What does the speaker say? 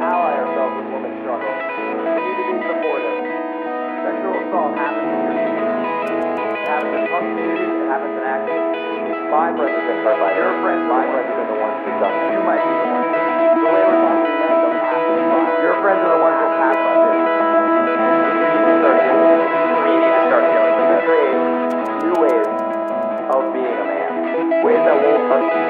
ally ourselves with women's struggles. Continue to be supportive. Sexual assault happens in your community. It happens in punk communities. It happens in activist communities. My brother's been by your friends. My brother's the ones who done it. You might be the one. The way we're talking about the past is fine. Your friends are the ones that pass us. We need to start dealing with this. Create new ways of being a man. Ways that won't hurt you.